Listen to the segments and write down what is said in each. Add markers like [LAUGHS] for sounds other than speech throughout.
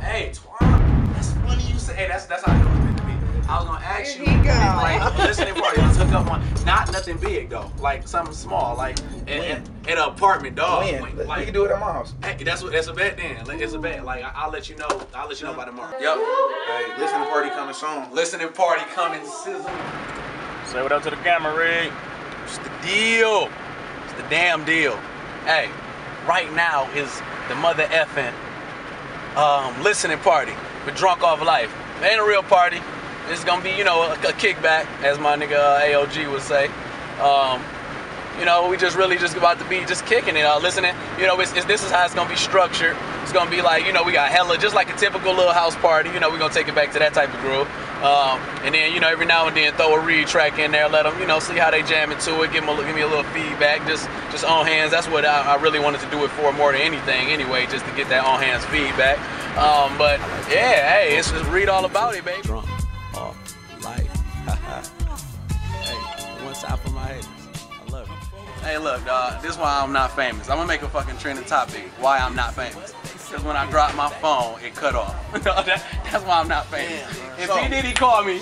Hey, Twan. That's funny you say. Hey, that's that's how it was meant to be. I was gonna ask you, Here he go. like, listening party. Let's hook up one. Not nothing big though. Like something small, like in, in, in an apartment, dog. When? Like, we like- can do it at my house. Hey, that's what that's a bet then. It's a bet. Like I, I'll let you know. I'll let you know by tomorrow. Yep. Hey, listen to party coming soon. Listening party coming sizzle. Say what up to the camera, Rig. It's the deal. It's the damn deal. Hey, right now is the mother effing um, listening party with Drunk Off Life. It ain't a real party. It's gonna be, you know, a, a kickback, as my nigga uh, AOG would say. Um, you know, we just really just about to be just kicking it, uh, listening. You know, it's, it's, this is how it's gonna be structured. It's gonna be like, you know, we got hella, just like a typical little house party. You know, we're gonna take it back to that type of groove. Um, and then, you know, every now and then throw a Reed track in there, let them, you know, see how they jam into it, give them a, give me a little feedback, just just on hands. That's what I, I really wanted to do it for more than anything, anyway, just to get that on hands feedback. Um, but yeah, hey, it's just Reed all about it, baby. Drunk off life. [LAUGHS] hey, one side for my haters. I love it. Hey, look, dog. This is why I'm not famous. I'm gonna make a fucking trending topic. Why I'm not famous. Because when I dropped my phone, it cut off. [LAUGHS] That- that's why I'm not famous. if So- did, he called me,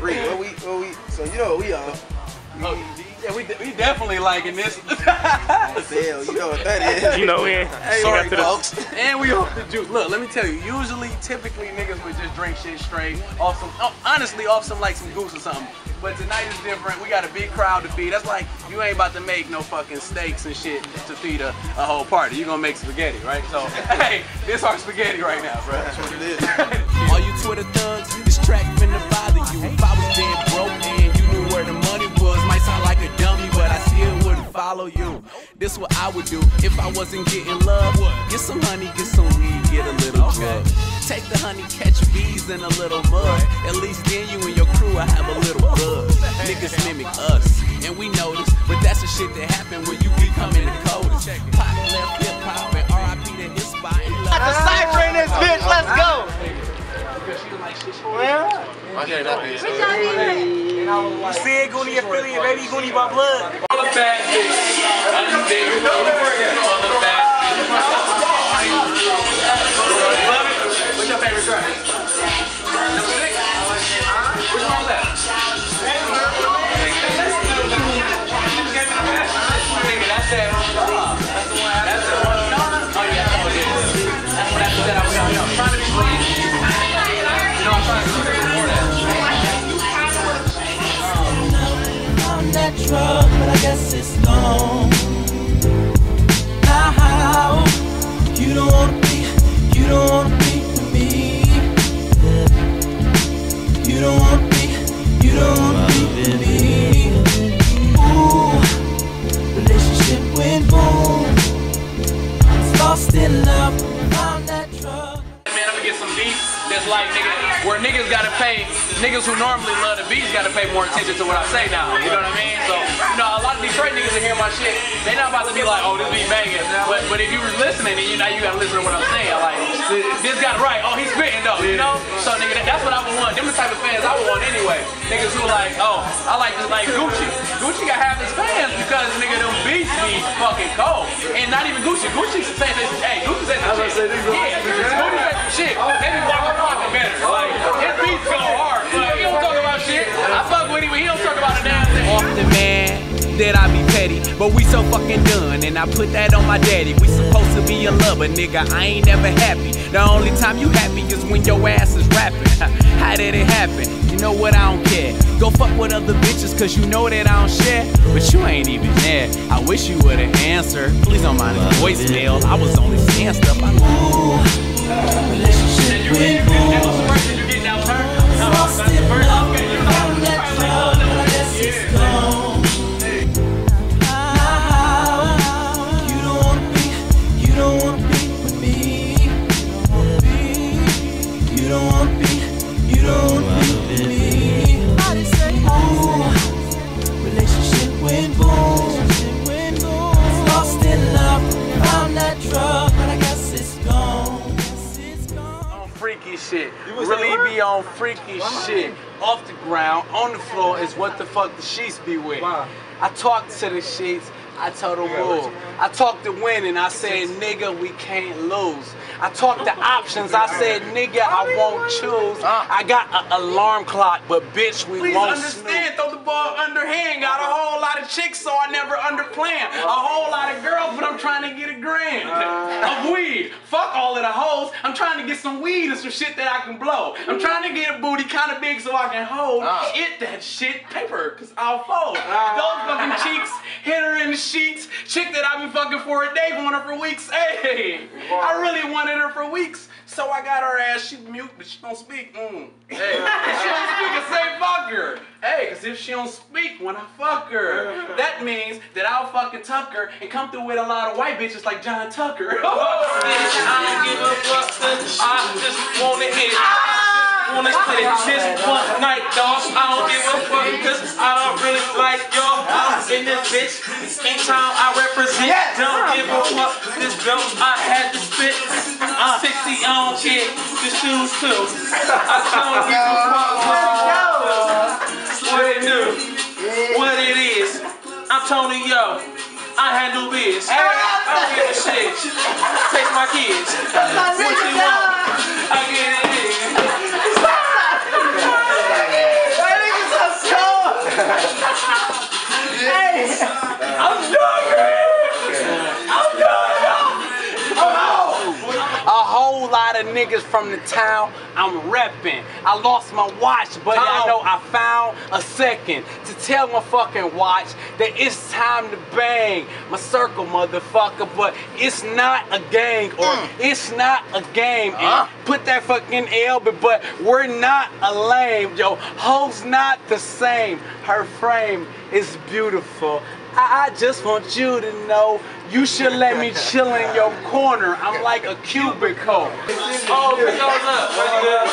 Reed, what we, what we, so you know what we on. [LAUGHS] oh, yeah, we, we definitely liking this. [LAUGHS] Hell, you know what that is. You know we ain't. Hey, Sorry, sorry, folks. And we off the juice. Look, let me tell you. Usually, typically, niggas would just drink shit straight off some, oh, honestly, off some like some goose or something. But tonight is different. We got a big crowd to feed. That's like you ain't about to make no fucking steaks and shit to feed a, a whole party. You gonna make spaghetti, right? So, [LAUGHS] hey, this our spaghetti right now, bro. That's what it is. [LAUGHS] All you Twitter thugs, this track finna bother you. You. This what I would do if I wasn't getting love. Get some honey, get some weed, get a little drug. Take the honey, catch bees in a little mud. At least then you and your crew will have a little buzz. Niggas mimic us, and we notice, but that's the shit that happen when you becoming the coldest. Pop left hip hop and RIP to his spot. and love- The cipher in this bitch, let's go. You see it, Goonie affiliate, baby, Goonie by blood. The bad bitches. I'm all the bad. What's your favorite track? Number six? Which one that? That's that. That's one. Oh yeah. That's what that's I'm trying to be I'm trying to be on guess it's gone. How you don't wanna be, you don't wanna niggas gotta pay, niggas who normally love the beats gotta pay more attention to what I say now. You know what I mean? So, you know, a lot of Detroit niggas that hear my shit, they not about to be like, oh, this beat banging. But, but if you were listening, then you know you gotta listen to what I'm saying. Like, this got right. Oh, he's spitting you know? So, nigga, that, that's what I would want. Them the type of fans I would want anyway. Niggas who like, oh, I like this, like Gucci. Gucci got half his fans because nigga, them beats be fucking cold. And not even Gucci. Gucci say this, hey, Gucci say some shit. Yeah, Gucci say some shit. They be walking fucking better. Like, his beats go hard, but he don't talk about shit. I fuck with him, but he don't talk about a damn thing. Often, man, that I be petty, but we so fucking done, and I put that on my daddy. We supposed to be a lover, nigga. I ain't never happy. The only time you happy is when your ass is rapping. [LAUGHS] How did it happen? You know what? I don't care. Go fuck with other bitches, cause you know that I don't share. But you ain't even there. I wish you would've answered. Please don't mind the voicemail. I was only saying stuff I know. And you be on freaky shit. Off the ground, on the floor is what the fuck the sheets be with. I talk to the sheets, I told her bull. I talked to win and I said, nigga, we can't lose. I talked to options. I said, nigga, I won't choose. I got an alarm clock, but bitch, we Please won't understand, snooze. throw the ball underhand. Got a whole lot of chicks, so I never underplan. A whole lot of girls, but I'm trying to get a grand of uh. weed. Fuck all of the hoes. I'm trying to get some weed and some shit that I can blow. I'm trying to get a booty kind of big so I can hold uh. it that shit paper, cause I'll fold. Uh. Those fucking cheeks, hit her in the sheets. Chick that I've been fucking for a day, want her for weeks. Hey, I really wanted her for weeks. So I got her ass, she mute, but she don't speak. Mm. Hey, if she don't speak, I say fuck her. Hey, cause if she don't speak when I fuck her, that means that I'll fucking tuck her and come through with a lot of white bitches like John Tucker. [LAUGHS] I don't give a fuck, I just wanna hit. Wanna split it this one night, dog. I don't give a fuck, cause I don't really like y'all. I'm in this bitch. Anytime I represent, don't give a fuck. This belt I had to spit. I'm 60 on shit, the shoes too. I don't give a fuck what it do, what it is. I'm Tony Yo. I handle biz. I don't give a shit. Take my kids. What you want? I get it A whole lot of niggas from the town I'm reppin'. I lost my watch, but I know I found a second tell my fucking watch that it's time to bang my circle, motherfucker. But it's not a gang or mm. it's not a game. And uh-huh. put that fucking L, but, but we're not a lame, yo. Hoes not the same. Her frame is beautiful. I, I just want you to know you should let me chill in your corner. I'm like a cubicle. Oh, pick those up.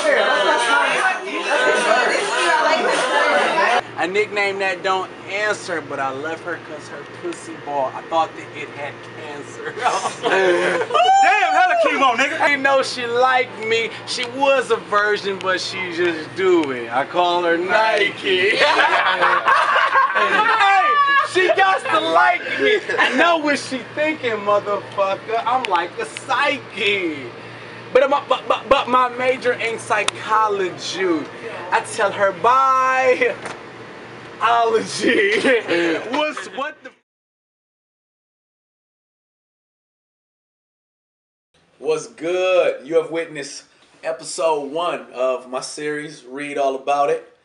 Nickname that don't answer, but I left her cause her pussy ball. I thought that it had cancer. [LAUGHS] Damn, hella chemo, nigga. I didn't know she liked me. She was a virgin, but she just do it. I call her Nike. [LAUGHS] hey, she got to like me. I know what she thinking, motherfucker. I'm like a psyche. But my, but, but, but my major ain't psychology. I tell her bye. Ology. [LAUGHS] What's what the What's good? You have witnessed episode one of my series, Reed All About It.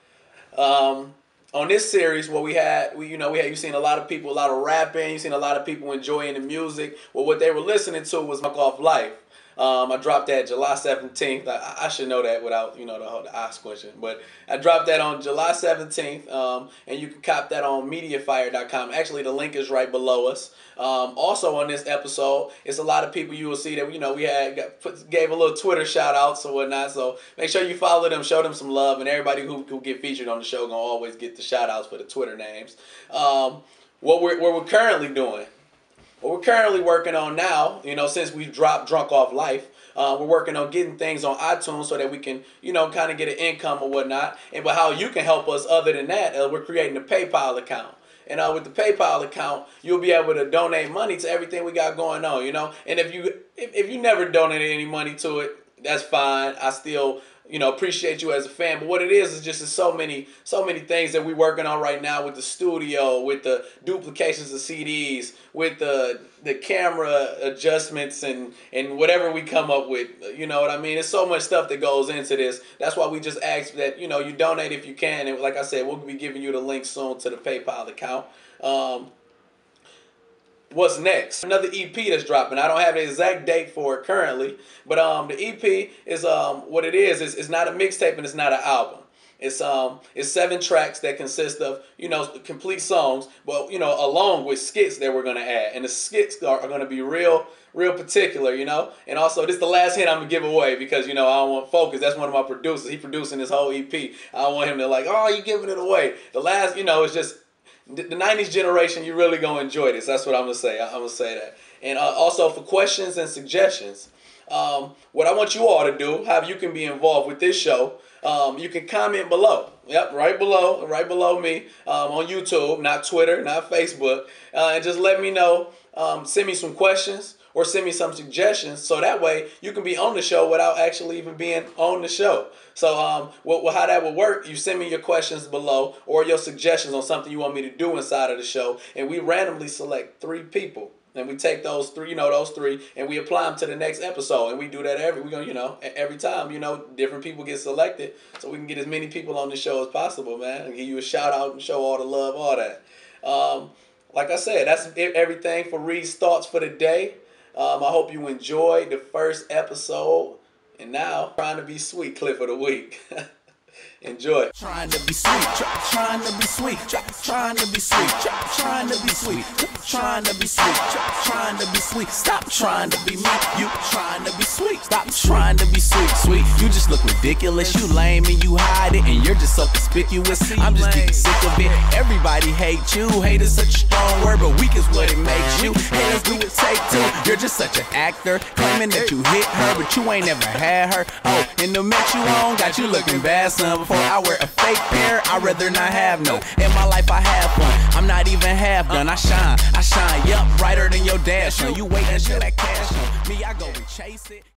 Um, on this series, what we had, we you know, we had you seen a lot of people, a lot of rapping, you seen a lot of people enjoying the music. Well, what they were listening to was Drunk Off Life. Um, I dropped that July 17th. I, I should know that without, you know, the, whole- the question. But I dropped that on July 17th, um, and you can cop that on MediaFire.com. Actually, the link is right below us. Um, also on this episode, it's a lot of people you will see that, you know, we had got, put, gave a little Twitter shout outs or whatnot. So make sure you follow them, show them some love, and everybody who, who get featured on the show gonna always get the shout outs for the Twitter names. Um, what we're, what we're currently doing we're currently working on now, you know, since we've dropped Drunk Off Life, uh, we're working on getting things on iTunes so that we can, you know, kind of get an income or whatnot. And but how you can help us other than that, uh, we're creating a PayPal account. And uh, with the PayPal account, you'll be able to donate money to everything we got going on, you know. And if you if, if you never donated any money to it, that's fine. I still you know appreciate you as a fan. But what it is is just so many so many things that we're working on right now with the studio with the duplications of cds with the the camera adjustments and and whatever we come up with. You know what i mean? There's so much stuff that goes into this. That's why we just ask that you know you donate if you can. And like i said we'll be giving you the link soon to the paypal account. Um, what's next. Another EP that's dropping. I don't have an exact date for it currently, but um, the EP is um, what it is. It's, it's not a mixtape and it's not an album. It's um, it's seven tracks that consist of you know complete songs, but you know along with skits that we're gonna add, and the skits are, are gonna be real, real particular, you know. And also, this is the last hint I'm gonna give away because you know I don't want focus. That's one of my producers. He producing this whole EP. I want him to like, oh, you giving it away. The last, you know, it's just the the 90s generation, you really gonna enjoy this. That's what I'm gonna say. I'm gonna say that. And uh, also for questions and suggestions, um, what I want you all to do, how you can be involved with this show, um, you can comment below. Yep, right below, right below me um, on YouTube, not Twitter, not Facebook, uh, and just let me know. Um, send me some questions or send me some suggestions, so that way you can be on the show without actually even being on the show. So, um, what, how that would work? You send me your questions below or your suggestions on something you want me to do inside of the show, and we randomly select three people and we take those three, you know, those three, and we apply them to the next episode, and we do that every we gonna, you know, every time, you know, different people get selected, so we can get as many people on the show as possible, man, and give you a shout out and show all the love, all that. Um, like I said, that's everything for Reed's thoughts for the day. Um, I hope you enjoyed the first episode, and now trying to be sweet clip of the week. [LAUGHS] Enjoy. Trying to be sweet, trying to be sweet, trying to be sweet, trying to be sweet, trying to be sweet, trying to be sweet. Stop trying to be me, you trying to be sweet. Stop trying to be sweet, sweet. You just look ridiculous, you lame and you hide it, and you're just so conspicuous. I'm just getting sick of it. Everybody hate you, hate is such a strong word, but weak is what it makes you. Haters do it take two. You're just such an actor, claiming that you hit her, but you ain't never had her. Oh, and the mix you on got you looking bad, son before I wear a fake pair. I'd rather not have no. In my life, I have fun. I'm not even half done. I shine, I shine. Yup, brighter than your dad, son. You wait until that cash on me. I go and chase it.